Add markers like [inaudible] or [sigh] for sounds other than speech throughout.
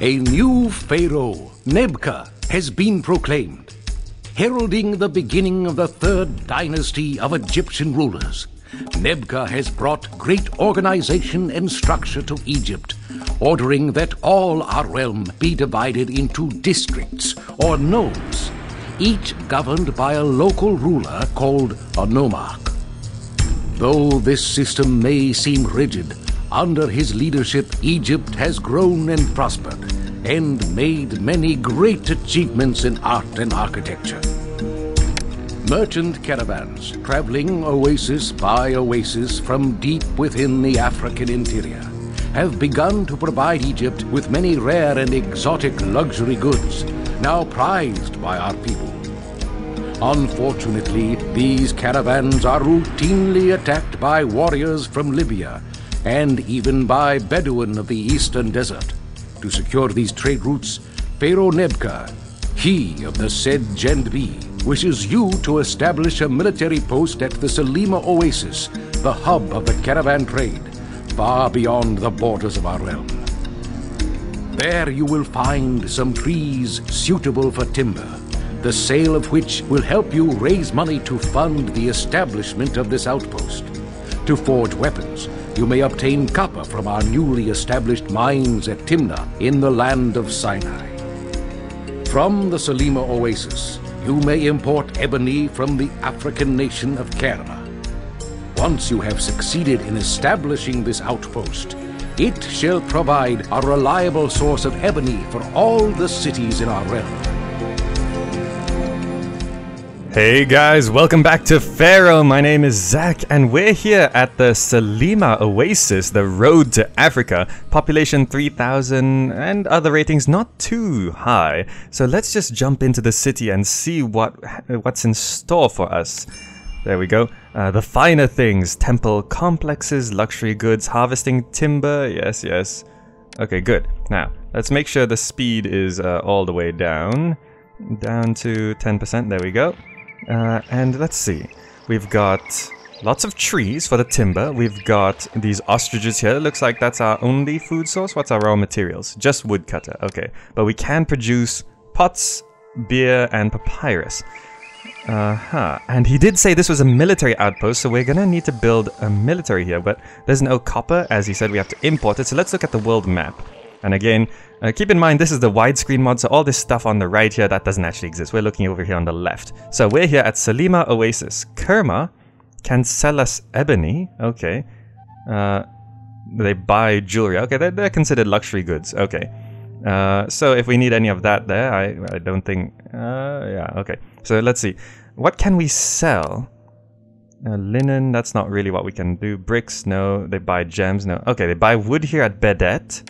A new pharaoh, Nebka, has been proclaimed, heralding the beginning of the third dynasty of Egyptian rulers. Nebka has brought great organization and structure to Egypt, ordering that all our realm be divided into districts or nomes, each governed by a local ruler called a nomarch. Though this system may seem rigid, under his leadership, Egypt has grown and prospered and made many great achievements in art and architecture. Merchant caravans traveling oasis by oasis from deep within the African interior have begun to provide Egypt with many rare and exotic luxury goods, now prized by our people. Unfortunately, these caravans are routinely attacked by warriors from Libya and even by Bedouin of the eastern desert. To secure these trade routes, Pharaoh Nebka, he of the said Gendbi, wishes you to establish a military post at the Selima Oasis, the hub of the caravan trade, far beyond the borders of our realm. There you will find some trees suitable for timber, the sale of which will help you raise money to fund the establishment of this outpost. To forge weapons, you may obtain copper from our newly established mines at Timna in the land of Sinai. From the Selima Oasis, you may import ebony from the African nation of Kerma. Once you have succeeded in establishing this outpost, it shall provide a reliable source of ebony for all the cities in our realm. Hey guys, welcome back to Pharaoh. My name is Zakh, and we're here at the Selima Oasis, the road to Africa. Population 3,000 and other ratings not too high. So let's just jump into the city and see what what's in store for us. There we go. Uh, the finer things temple complexes, luxury goods, harvesting timber. Yes, yes. Okay, good. Now, let's make sure the speed is uh, all the way down. Down to 10%. There we go. Uh, and let's see. We've got lots of trees for the timber. We've got these ostriches here. Looks like that's our only food source. What's our raw materials? Just woodcutter. Okay. But we can produce pots, beer, and papyrus. Uh-huh. And he did say this was a military outpost, so we're gonna need to build a military here, but there's no copper. As he said, we have to import it. So let's look at the world map. And again, uh, keep in mind this is the widescreen mod, so all this stuff on the right here, that doesn't actually exist. We're looking over here on the left. So we're here at Selima Oasis. Kerma can sell us ebony. Okay. Uh, they buy jewelry. Okay, they're, they're considered luxury goods. Okay. Uh, so if we need any of that there, I, I don't think... Uh, yeah, okay. So let's see. What can we sell? Uh, linen, that's not really what we can do. Bricks, no. They buy gems, no. Okay, they buy wood here at Behdet.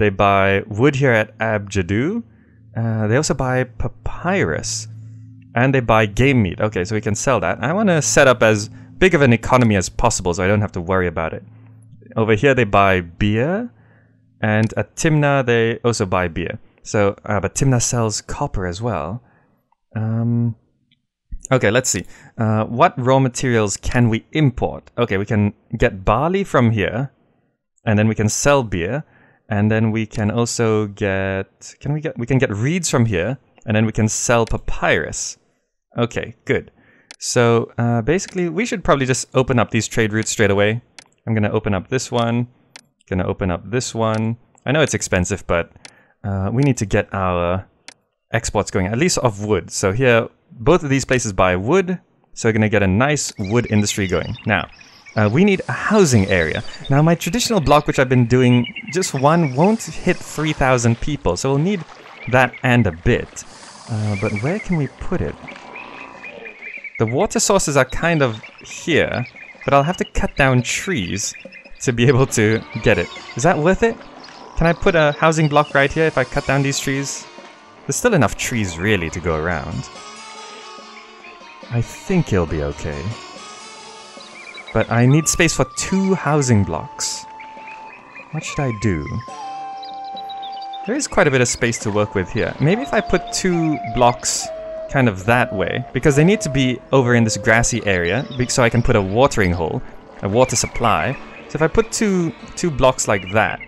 They buy wood here at Abedju. Uh, they also buy papyrus. And they buy game meat. Okay, so we can sell that. I want to set up as big of an economy as possible so I don't have to worry about it. Over here they buy beer. And at Timna they also buy beer. So, uh, but Timna sells copper as well. Um, okay, let's see. Uh, what raw materials can we import? Okay, we can get barley from here. And then we can sell beer. And then we can also get, can we get, we can get reeds from here, and then we can sell papyrus. Okay, good. So uh, basically, we should probably just open up these trade routes straight away. I'm gonna open up this one, gonna open up this one. I know it's expensive, but uh, we need to get our exports going, at least of wood. So here, both of these places buy wood, so we're gonna get a nice wood industry going. Now, uh, we need a housing area. Now my traditional block, which I've been doing just one, won't hit 3,000 people, so we'll need that and a bit. Uh, but where can we put it? The water sources are kind of here, but I'll have to cut down trees to be able to get it. Is that worth it? Can I put a housing block right here if I cut down these trees? There's still enough trees really to go around. I think it'll be okay. But I need space for two housing blocks. What should I do? There is quite a bit of space to work with here. Maybe if I put two blocks kind of that way, because they need to be over in this grassy area, so I can put a watering hole, a water supply. So if I put two two blocks like that,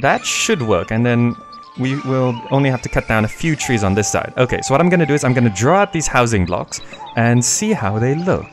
that should work, and then we will only have to cut down a few trees on this side. Okay, so what I'm going to do is I'm going to draw out these housing blocks and see how they look.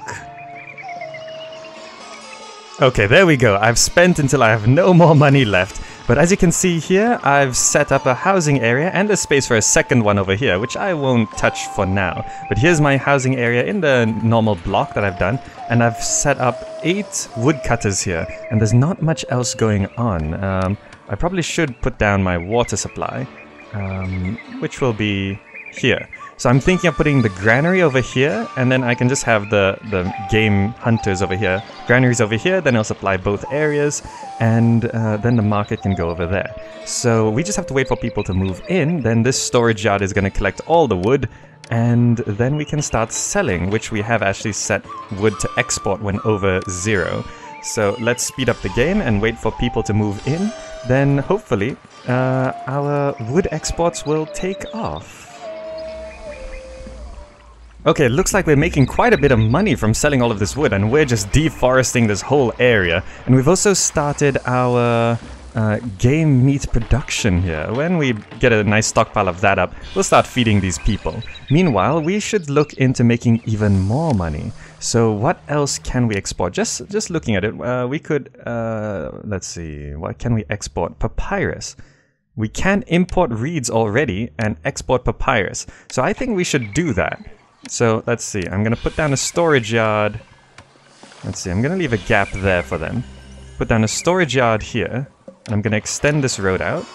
Okay, there we go. I've spent until I have no more money left. But as you can see here, I've set up a housing area and a space for a second one over here, which I won't touch for now. But here's my housing area in the normal block that I've done, and I've set up eight woodcutters here, and there's not much else going on. Um, I probably should put down my water supply, um, which will be here. So I'm thinking of putting the granary over here, and then I can just have the, the game hunters over here. Granaries over here, then I'll supply both areas, and uh, then the market can go over there. So we just have to wait for people to move in, then this storage yard is going to collect all the wood, and then we can start selling, which we have actually set wood to export when over zero. So let's speed up the game and wait for people to move in, then hopefully uh, our wood exports will take off. Okay, looks like we're making quite a bit of money from selling all of this wood, and we're just deforesting this whole area. And we've also started our uh, game meat production here. When we get a nice stockpile of that up, we'll start feeding these people. Meanwhile, we should look into making even more money. So what else can we export? Just just looking at it, uh, we could, uh, let's see, what can we export? Papyrus. We can import reeds already and export papyrus. So I think we should do that. So let's see, I'm gonna put down a storage yard. Let's see, I'm gonna leave a gap there for them. Put down a storage yard here, and I'm gonna extend this road out.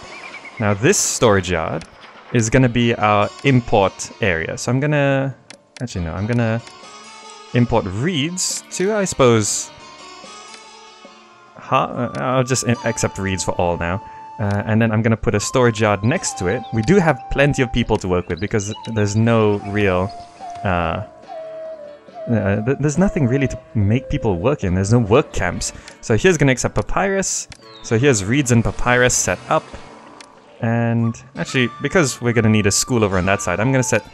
Now this storage yard is gonna be our import area. So I'm gonna, actually no, I'm gonna import reeds to, I suppose, uh, I'll just accept reeds for all now. Uh, and then I'm gonna put a storage yard next to it. We do have plenty of people to work with because there's no real uh, uh, th there's nothing really to make people work in. There's no work camps. So here's gonna accept papyrus. So here's reeds and papyrus set up. And actually, because we're gonna need a school over on that side, I'm gonna set...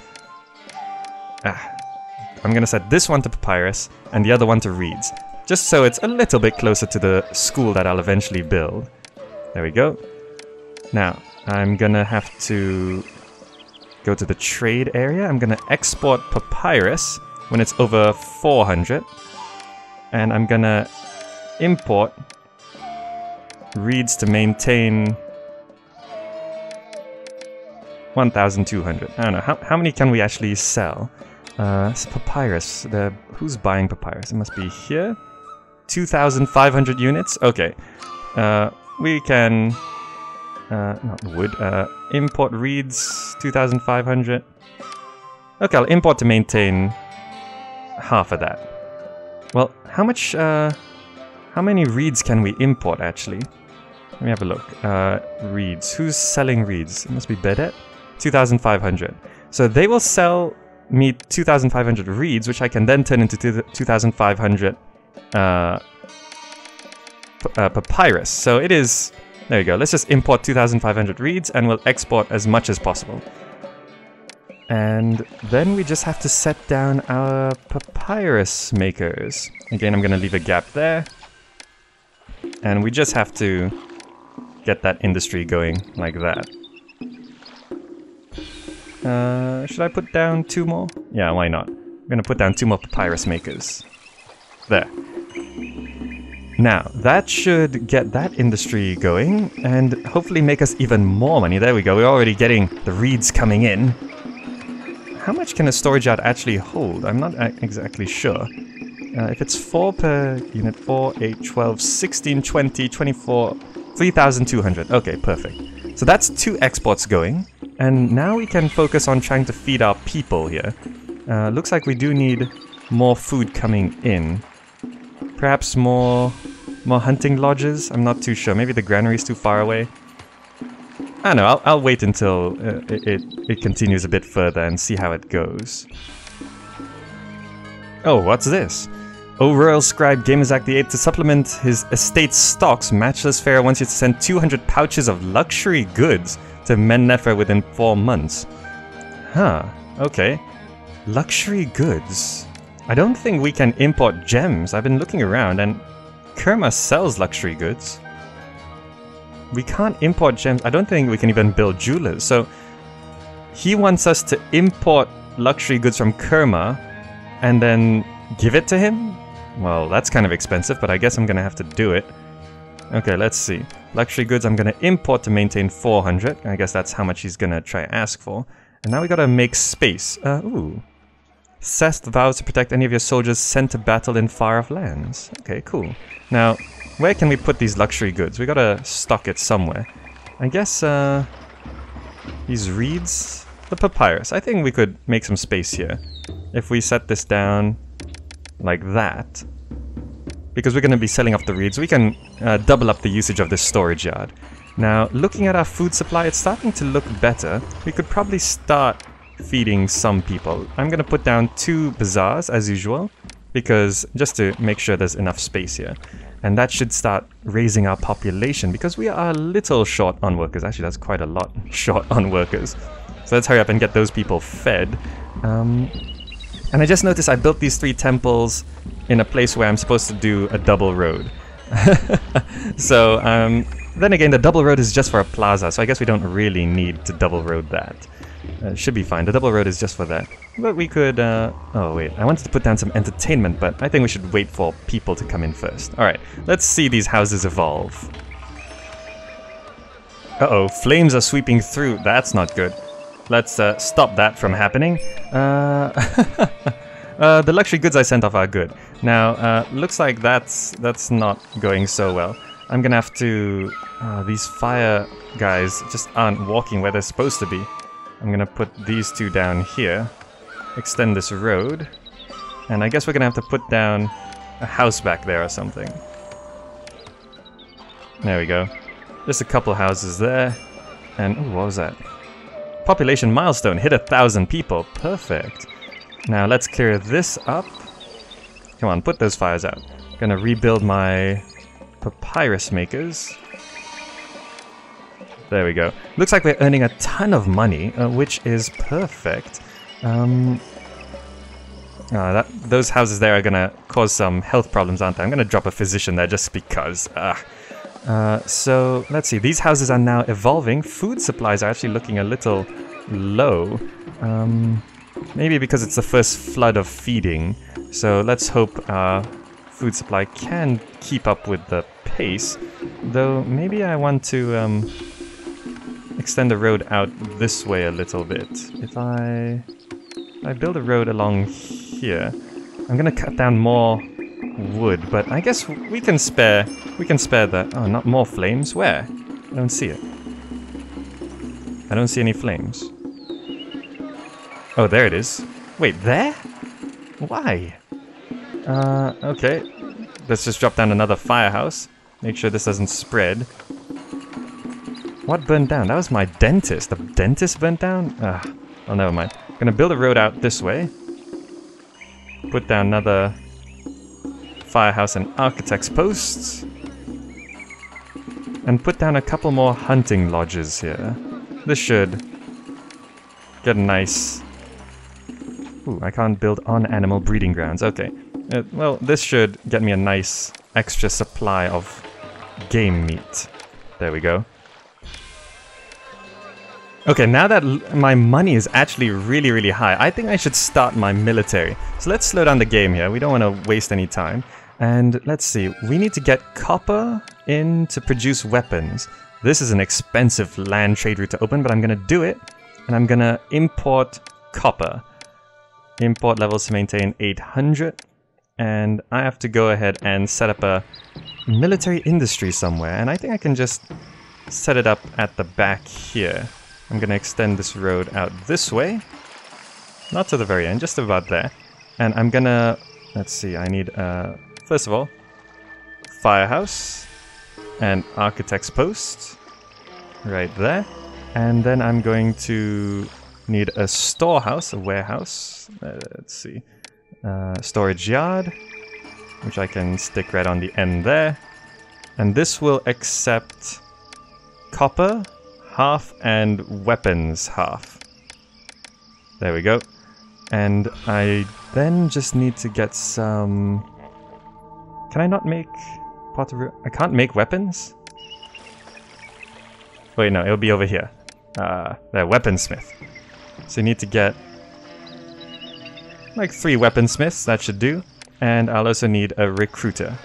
Ah, I'm gonna set this one to papyrus and the other one to reeds. Just so it's a little bit closer to the school that I'll eventually build. There we go. Now, I'm gonna have to go to the trade area. I'm going to export papyrus when it's over 400. And I'm going to import reeds to maintain 1,200. I don't know. How, how many can we actually sell? Uh, papyrus. The, who's buying papyrus? It must be here. 2,500 units? Okay. Uh, we can uh, not wood. Uh, import reeds, 2,500. Okay, I'll import to maintain half of that. Well, how much, uh, how many reeds can we import, actually? Let me have a look. Uh, reeds. Who's selling reeds? It must be Behdet. 2,500. So they will sell me 2,500 reeds, which I can then turn into 2,500 uh, uh, papyrus. So it is there you go. Let's just import 2,500 reeds and we'll export as much as possible. And then we just have to set down our papyrus makers. Again, I'm going to leave a gap there. And we just have to get that industry going like that. Uh, should I put down two more? Yeah, why not? I'm going to put down two more papyrus makers. There. Now, that should get that industry going and hopefully make us even more money. There we go, we're already getting the reeds coming in. How much can a storage yard actually hold? I'm not exactly sure. Uh, if it's 4 per unit, 4, 8, 12, 16, 20, 24, 3,200. Okay, perfect. So that's two exports going. And now we can focus on trying to feed our people here. Uh, looks like we do need more food coming in. Perhaps more more hunting lodges? I'm not too sure. Maybe the granary is too far away. I don't know. I'll, I'll wait until uh, it, it, it continues a bit further and see how it goes. Oh, what's this? O Royal Scribe GamerZakh VIII to supplement his estate's stocks, Matchless Pharaoh wants you to send 200 pouches of luxury goods to Mennefer within 4 months. Huh, okay. Luxury goods. I don't think we can import gems. I've been looking around and Kerma sells luxury goods. we can't import gems. I don't think we can even build jewelers. So he wants us to import luxury goods from Kerma and then give it to him? Well, that's kind of expensive, but I guess I'm gonna have to do it. Okay, let's see. Luxury goods I'm gonna import to maintain 400. I guess that's how much he's gonna try ask for. And now we gotta make space. Uh, ooh. Seth vows to protect any of your soldiers sent to battle in far-off lands. Okay, cool. Now, where can we put these luxury goods? We gotta stock it somewhere. I guess, uh... These reeds? The papyrus. I think we could make some space here. If we set this down like that, because we're going to be selling off the reeds, we can uh, double up the usage of this storage yard. Now, looking at our food supply, it's starting to look better. We could probably start feeding some people. I'm going to put down two bazaars, as usual, because just to make sure there's enough space here. And that should start raising our population, because we are a little short on workers. Actually, that's quite a lot [laughs] short on workers. So let's hurry up and get those people fed. Um, and I just noticed I built these three temples in a place where I'm supposed to do a double road. [laughs] so um, then again, the double road is just for a plaza, so I guess we don't really need to double road that. Uh, should be fine. The double road is just for that. But we could... Uh, oh, wait. I wanted to put down some entertainment, but I think we should wait for people to come in first. Alright, let's see these houses evolve. Uh-oh, flames are sweeping through. That's not good. Let's uh, stop that from happening. Uh, [laughs] uh, the luxury goods I sent off are good. Now, uh, looks like that's that's not going so well. I'm gonna have to... These fire guys just aren't walking where they're supposed to be. I'm gonna put these two down here. Extend this road. And I guess we're gonna have to put down a house back there or something. There we go. Just a couple houses there. And, ooh, what was that? Population milestone, hit a thousand people. Perfect. Now let's clear this up. Come on, put those fires out. Gonna rebuild my papyrus makers. There we go. Looks like we're earning a ton of money, uh, which is perfect. Um, uh, that, those houses there are gonna cause some health problems, aren't they? I'm gonna drop a physician there just because. Uh, uh, so let's see, these houses are now evolving. Food supplies are actually looking a little low. Um, maybe because it's the first flood of feeding. So let's hope our food supply can keep up with the pace. Though maybe I want to um, extend the road out this way a little bit. If I, if I build a road along here, I'm gonna cut down more wood, but I guess we can spare we can spare that. Oh, not more flames. Where? I don't see it. I don't see any flames. Oh, there it is. Wait, there? Why? Uh, okay. Let's just drop down another firehouse. Make sure this doesn't spread. What burned down? That was my dentist. The dentist burned down? Oh, never mind. Gonna build a road out this way. Put down another firehouse and architect's posts. And put down a couple more hunting lodges here. This should get a nice... Ooh, I can't build on animal breeding grounds. Okay. Uh, well, this should get me a nice extra supply of game meat. There we go. Okay, now that my money is actually really, really high, I think I should start my military. So let's slow down the game here. We don't want to waste any time. And let's see, we need to get copper in to produce weapons. This is an expensive land trade route to open, but I'm going to do it. And I'm going to import copper. Import levels to maintain 800. And I have to go ahead and set up a military industry somewhere. And I think I can just set it up at the back here. I'm going to extend this road out this way. Not to the very end, just about there. And I'm going to... Let's see, I need, uh, first of all, firehouse and architect's post right there. And then I'm going to need a storehouse, a warehouse. Uh, let's see. Uh, storage yard, which I can stick right on the end there. And this will accept copper, half and weapons half. There we go. And I then just need to get some... Can I not make pottery? I can't make weapons? Wait, no, it'll be over here. Uh, the weaponsmith. So you need to get like three weaponsmiths, that should do. And I'll also need a recruiter.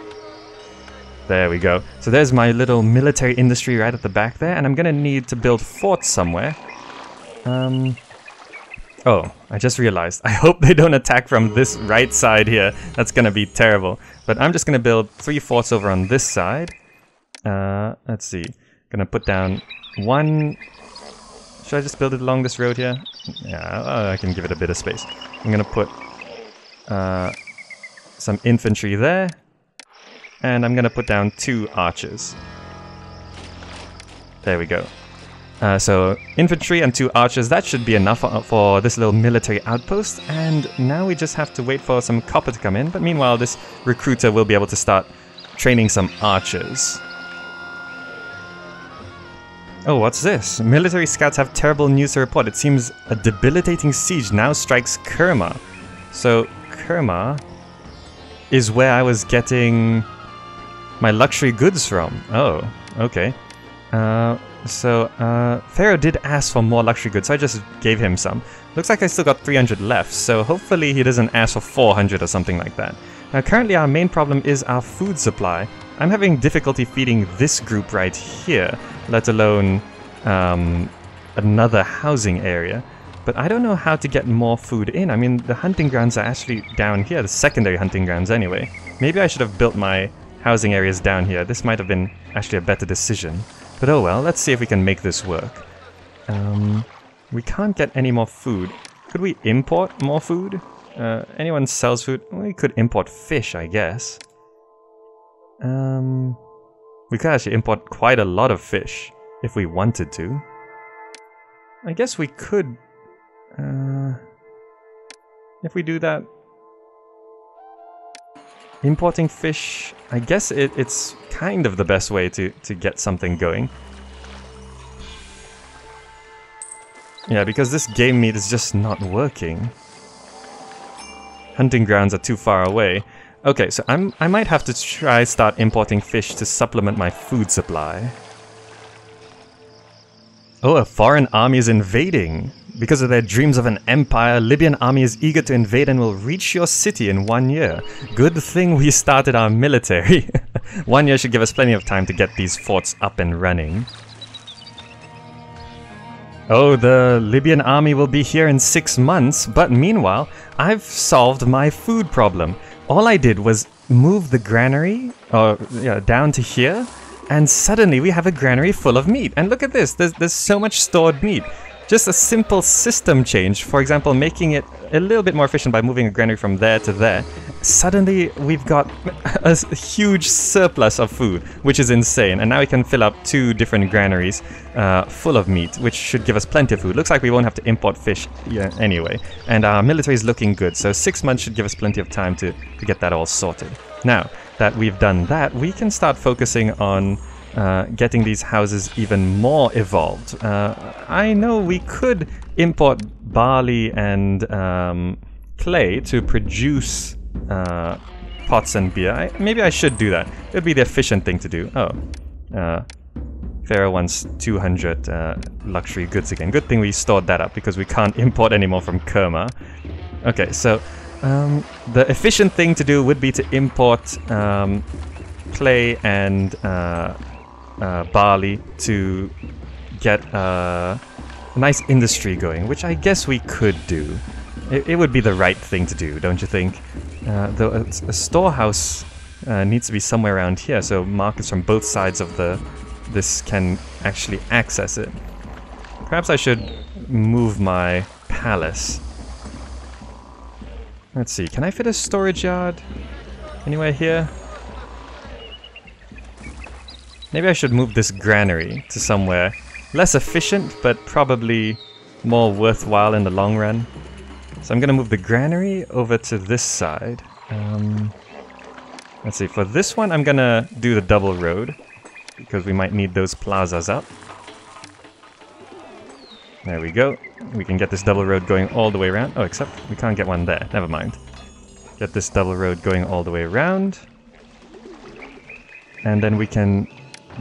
There we go. So there's my little military industry right at the back there, and I'm gonna need to build forts somewhere. Um, oh, I just realized. [laughs] I hope they don't attack from this right side here. That's gonna be terrible. But I'm just gonna build three forts over on this side. Uh, let's see. Gonna put down one... Should I just build it along this road here? Yeah, I can give it a bit of space. I'm gonna put uh, some infantry there. And I'm gonna put down two archers. There we go. Uh, so infantry and two archers, that should be enough for, for, this little military outpost. And now we just have to wait for some copper to come in. But meanwhile, this recruiter will be able to start training some archers. Oh, what's this? Military scouts have terrible news to report. It seems a debilitating siege now strikes Kerma. So, Kerma is where I was getting my luxury goods from. Oh, okay. Uh, so, uh, Pharaoh did ask for more luxury goods, so I just gave him some. Looks like I still got 300 left, so hopefully he doesn't ask for 400 or something like that. Now, currently our main problem is our food supply. I'm having difficulty feeding this group right here, let alone um, another housing area. But I don't know how to get more food in. I mean, the hunting grounds are actually down here, the secondary hunting grounds anyway. Maybe I should have built my housing areas down here. This might have been actually a better decision. But oh well, let's see if we can make this work. Um, we can't get any more food. Could we import more food? Uh, anyone sells food? We could import fish, I guess. Um, we could actually import quite a lot of fish if we wanted to. I guess we could... Uh, if we do that... Importing fish, I guess it, it's kind of the best way to, to get something going. Yeah, because this game meat is just not working. Hunting grounds are too far away. Okay, so I'm, I might have to try start importing fish to supplement my food supply. Oh, a foreign army is invading. Because of their dreams of an empire, Libyan army is eager to invade and will reach your city in one year. Good thing we started our military. [laughs] one year should give us plenty of time to get these forts up and running. Oh, the Libyan army will be here in six months, but meanwhile, I've solved my food problem. All I did was move the granary or yeah, down to here, and suddenly we have a granary full of meat. And look at this, there's, there's so much stored meat. Just a simple system change, for example, making it a little bit more efficient by moving a granary from there to there. Suddenly, we've got [laughs] a huge surplus of food, which is insane. And now we can fill up two different granaries uh, full of meat, which should give us plenty of food. Looks like we won't have to import fish anyway. And our military is looking good, so six months should give us plenty of time to, to get that all sorted. Now that we've done that, we can start focusing on uh, getting these houses even more evolved. Uh, I know we could import barley and um, clay to produce uh, pots and beer. I, maybe I should do that. It would be the efficient thing to do. Oh, uh, Pharaoh wants 200 uh, luxury goods again. Good thing we stored that up because we can't [laughs] import anymore from Kerma. Okay, so um, the efficient thing to do would be to import um, clay and uh, uh, to get uh, a nice industry going, which I guess we could do. It, it would be the right thing to do, don't you think? Uh, a, a storehouse uh, needs to be somewhere around here, so markets from both sides of the this can actually access it. Perhaps I should move my palace. Let's see, can I fit a storage yard anywhere here? Maybe I should move this granary to somewhere less efficient, but probably more worthwhile in the long run. So I'm gonna move the granary over to this side. Um, let's see, for this one I'm gonna do the double road, because we might need those plazas up. There we go. We can get this double road going all the way around. Oh, except we can't get one there. Never mind. Get this double road going all the way around. And then we can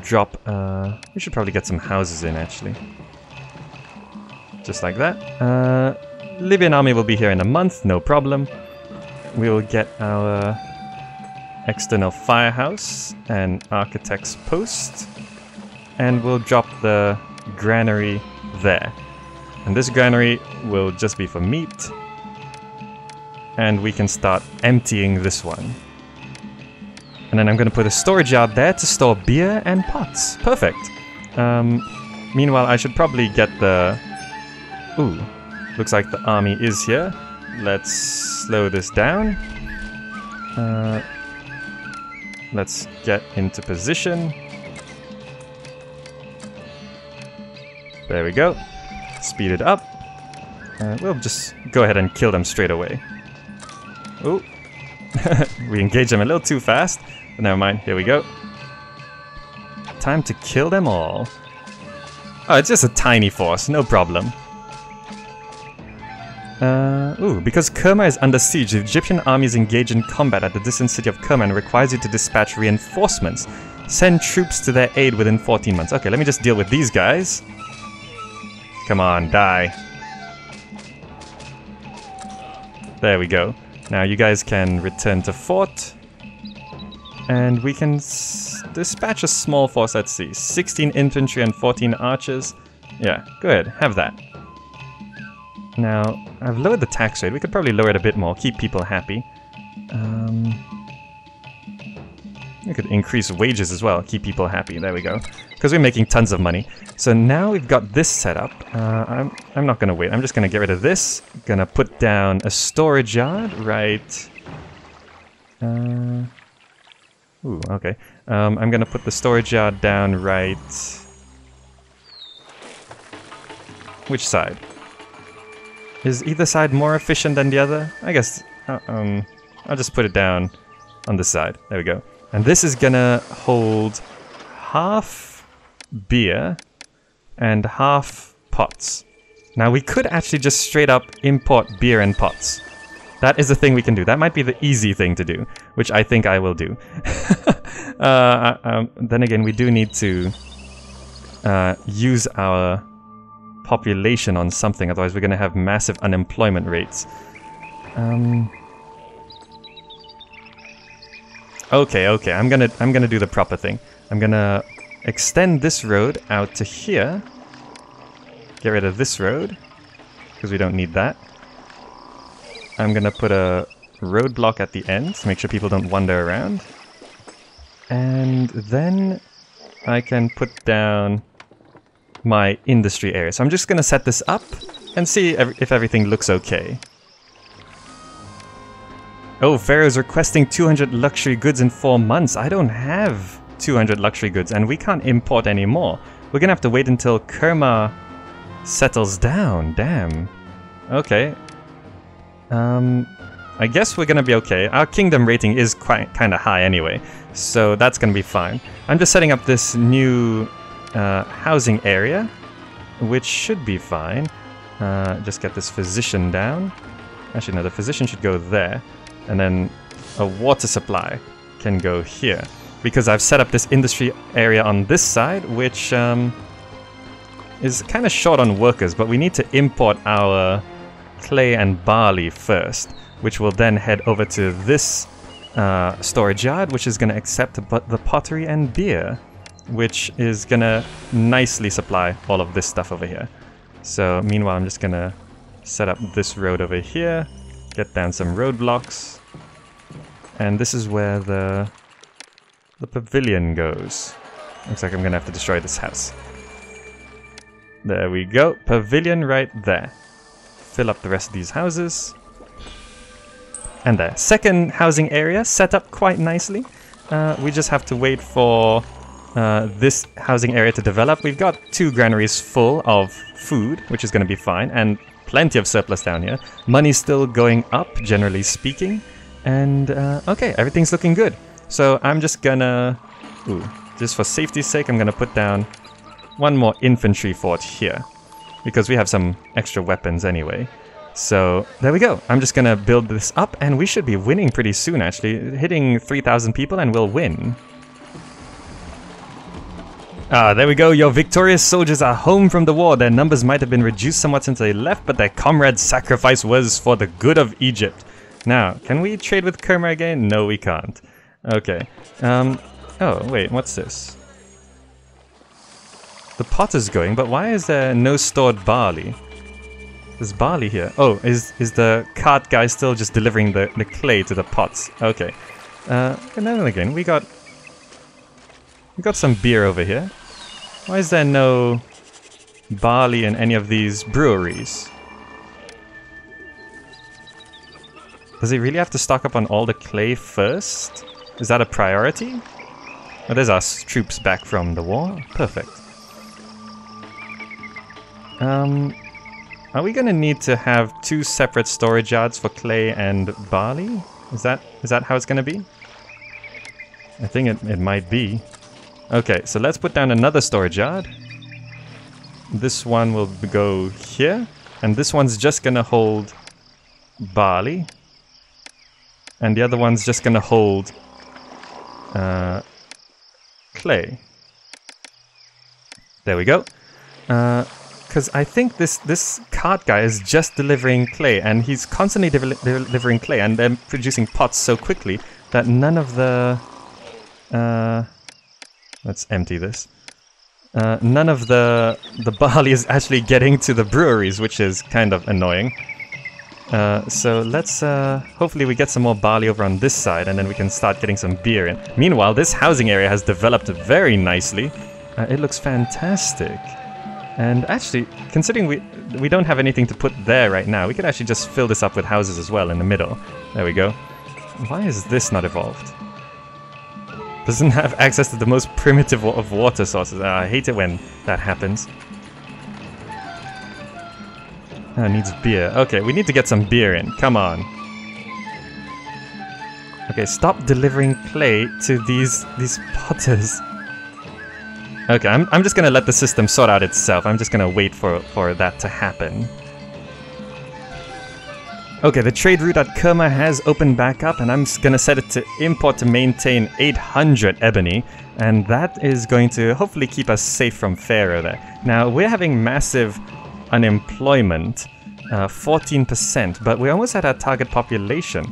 drop, uh, we should probably get some houses in actually. Just like that. Uh, Libyan army will be here in a month, no problem. We will get our external firehouse and architect's post. And we'll drop the granary there. And this granary will just be for meat. And we can start emptying this one. And then I'm going to put a storage yard there to store beer and pots. Perfect. Um, meanwhile, I should probably get the... Ooh, looks like the army is here. Let's slow this down. Uh, let's get into position. There we go. Speed it up. Uh, we'll just go ahead and kill them straight away. Oh, [laughs] we engage them a little too fast. Never mind, here we go. Time to kill them all. Oh, it's just a tiny force, no problem. Uh, ooh, because Kerma is under siege, the Egyptian army is engaged in combat at the distant city of Kerma and requires you to dispatch reinforcements. Send troops to their aid within 14 months. Okay, let me just deal with these guys. Come on, die. There we go. Now you guys can return to fort. And we can dispatch a small force, at sea. 16 infantry and 14 archers. Yeah, good, have that. Now, I've lowered the tax rate. We could probably lower it a bit more, keep people happy. Um, we could increase wages as well, keep people happy. There we go. Because we're making tons of money. So now we've got this set up. Uh, I'm, I'm not going to wait. I'm just going to get rid of this. Going to put down a storage yard right... Uh, Ooh, okay. Um, I'm gonna put the storage yard down right... Which side? Is either side more efficient than the other? I guess, uh, um, I'll just put it down on this side. There we go. And this is gonna hold half beer and half pots. Now we could actually just straight up import beer and pots. That is a thing we can do. That might be the easy thing to do, which I think I will do. [laughs] uh, uh, um, then again, we do need to uh, use our population on something, otherwise we're going to have massive unemployment rates. Um, okay, okay, I'm gonna I'm gonna do the proper thing. I'm gonna extend this road out to here. Get rid of this road because we don't need that. I'm gonna put a roadblock at the end to make sure people don't wander around. And then I can put down my industry area. So I'm just gonna set this up and see if everything looks okay. Oh, Pharaoh's requesting 200 luxury goods in 4 months. I don't have 200 luxury goods and we can't import anymore. We're gonna have to wait until Kerma settles down. Damn. Okay, um, I guess we're gonna be okay. Our kingdom rating is quite kind of high anyway, so that's gonna be fine. I'm just setting up this new uh, housing area, which should be fine. Uh, just get this physician down. Actually, no, the physician should go there, and then a water supply can go here. Because I've set up this industry area on this side, which um, is kind of short on workers, but we need to import our clay and barley first, which will then head over to this uh, storage yard, which is going to accept the pottery and beer, which is going to nicely supply all of this stuff over here. So meanwhile, I'm just going to set up this road over here, get down some roadblocks, and this is where the the pavilion goes. Looks like I'm going to have to destroy this house. There we go. Pavilion right there fill up the rest of these houses. And there. Second housing area set up quite nicely. Uh, we just have to wait for uh, this housing area to develop. We've got two granaries full of food, which is going to be fine, and plenty of surplus down here. Money's still going up, generally speaking. And, uh, okay, everything's looking good. So I'm just gonna... Ooh, just for safety's sake, I'm gonna put down one more infantry fort here because we have some extra weapons anyway. So there we go. I'm just gonna build this up and we should be winning pretty soon actually. Hitting 3,000 people and we'll win. Ah, there we go. Your victorious soldiers are home from the war. Their numbers might have been reduced somewhat since they left, but their comrades' sacrifice was for the good of Egypt. Now, can we trade with Kerma again? No, we can't. Okay. Um, oh, wait, what's this? The pot is going, but why is there no stored barley? There's barley here. Oh, is is the cart guy still just delivering the, the clay to the pots? Okay. Uh, and then again, we got... We got some beer over here. Why is there no barley in any of these breweries? Does he really have to stock up on all the clay first? Is that a priority? Oh, there's our troops back from the war. Perfect. Um, are we gonna need to have two separate storage yards for clay and barley? Is that is that how it's gonna be? I think it, it might be. Okay, so let's put down another storage yard. This one will go here. And this one's just gonna hold barley. And the other one's just gonna hold uh, clay. There we go. Because I think this, this cart guy is just delivering clay, and he's constantly de delivering clay, and they're producing pots so quickly that none of the... Uh, Let's empty this. Uh, none of the the [laughs] barley is actually getting to the breweries, which is kind of annoying. Uh, so let's, uh, hopefully we get some more barley over on this side and then we can start getting some beer in. Meanwhile, this housing area has developed very nicely. Uh, it looks fantastic. And actually, considering we we don't have anything to put there right now, we could actually just fill this up with houses as well in the middle. There we go. Why is this not evolved? doesn't have access to the most primitive of water sources. Uh, I hate it when that happens. Oh, needs beer. Okay, we need to get some beer in. Come on. Okay, stop delivering clay to these these potters. Okay, I'm, I'm just gonna let the system sort out itself. I'm just gonna wait for, for that to happen. Okay, the trade route at Kerma has opened back up and I'm gonna set it to import to maintain 800 ebony and that is going to hopefully keep us safe from Pharaoh there. Now, we're having massive unemployment, 14%, uh, but we're almost at our target population.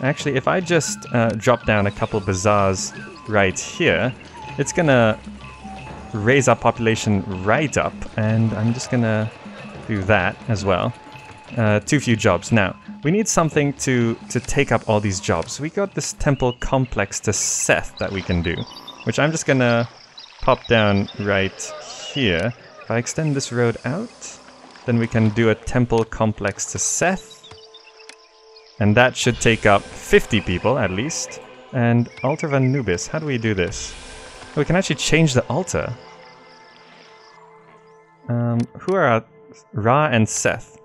Actually, if I just uh, drop down a couple bazaars right here, it's gonna raise our population right up and I'm just gonna do that as well. Uh, too few jobs. Now, we need something to, to take up all these jobs. We got this temple complex to Seth that we can do, which I'm just gonna pop down right here. If I extend this road out, then we can do a temple complex to Seth. And that should take up 50 people at least. And Altar of Anubis, how do we do this? We can actually change the altar. Um, who are our... Ra and Seth.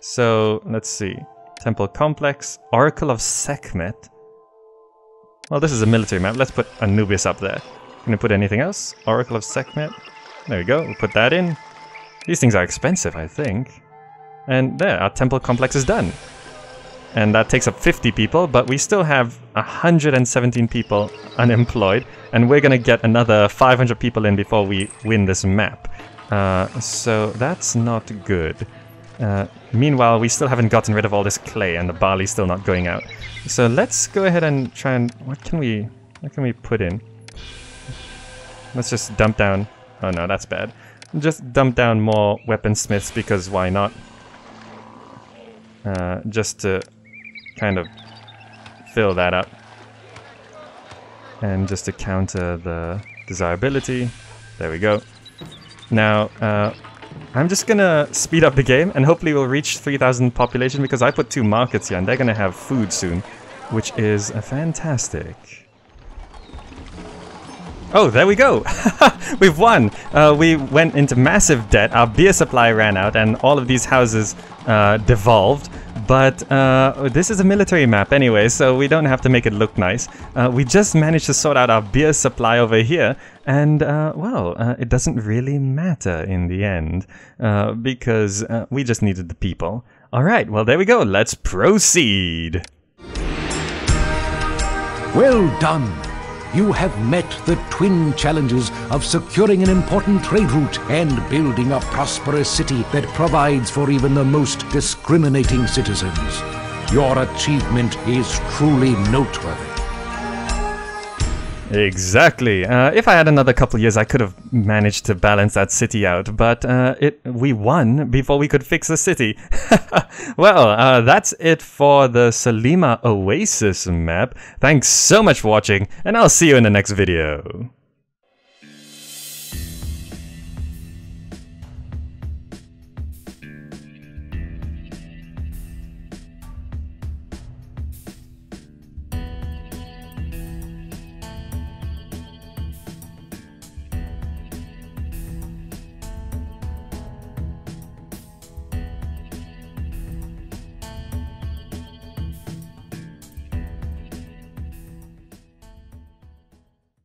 So, let's see. Temple Complex, Oracle of Sekhmet. Well, this is a military map. Let's put Anubis up there. Can we put anything else? Oracle of Sekhmet. There we go. We'll put that in. These things are expensive, I think. And there, our temple complex is done. And that takes up 50 people, but we still have 117 people unemployed, and we're gonna get another 500 people in before we win this map. Uh, so that's not good. Uh, meanwhile, we still haven't gotten rid of all this clay and the barley's still not going out. So let's go ahead and try and... What can we... What can we put in? Let's just dump down... Oh no, that's bad. Just dump down more weaponsmiths because why not? Uh, just to kind of fill that up. And just to counter the desirability. There we go. Now, uh, I'm just gonna speed up the game and hopefully we'll reach 3000 population because I put two markets here and they're gonna have food soon, which is fantastic. Oh, there we go! [laughs] We've won! Uh, we went into massive debt, our beer supply ran out, and all of these houses uh, devolved. But uh, this is a military map anyway, so we don't have to make it look nice. Uh, we just managed to sort out our beer supply over here, and uh, well, uh, it doesn't really matter in the end, uh, because uh, we just needed the people. Alright, well there we go, let's proceed! Well done! You have met the twin challenges of securing an important trade route and building a prosperous city that provides for even the most discriminating citizens. Your achievement is truly noteworthy. Exactly. Uh, if I had another couple years, I could have managed to balance that city out. But uh, it we won before we could fix the city. [laughs] well, uh, that's it for the Selima Oasis map. Thanks so much for watching, and I'll see you in the next video.